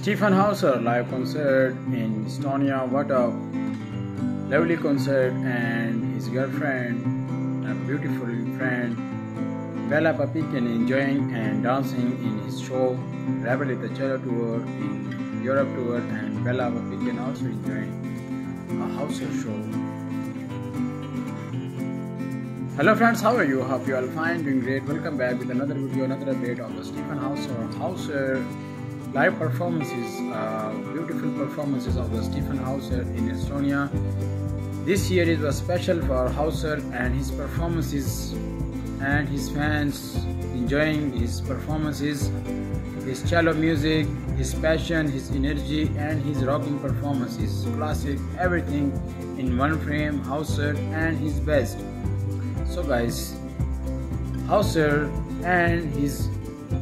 Stjepan Hauser live concert in Estonia. What a lovely concert, and his girlfriend, a beautiful friend, Bella Papikian enjoying and dancing in his show. Rebel the Cello tour in Europe tour, and Bella Papikian also enjoying a Hauser show. Hello friends, how are you? Hope you all fine, doing great. Welcome back with another video, another update of the Stjepan Hauser Hauser live performances, uh, beautiful performances of the Stjepan Hauser in Estonia. This year it was special for Hauser and his performances and his fans enjoying his performances, his cello music, his passion, his energy and his rocking performances, classic, everything in one frame, Hauser and his best. So guys Hauser and his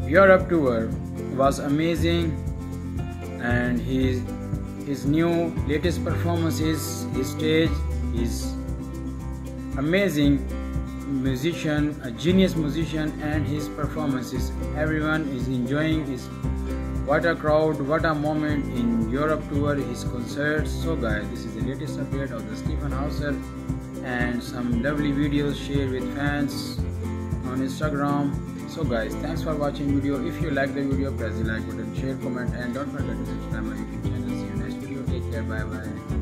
Europe tour was amazing. And his his new latest performances his stage. Is amazing musician a genius musician and his performances. Everyone is enjoying his what a crowd what a moment in Europe tour his concerts. So guys this is the latest update of the Stjepan Hauser and some lovely videos shared with fans on Instagram. So guys, thanks for watching video. If you like the video, press the like button, share, comment and don't forget to subscribe my YouTube channel. See you next video. Take care. Bye bye.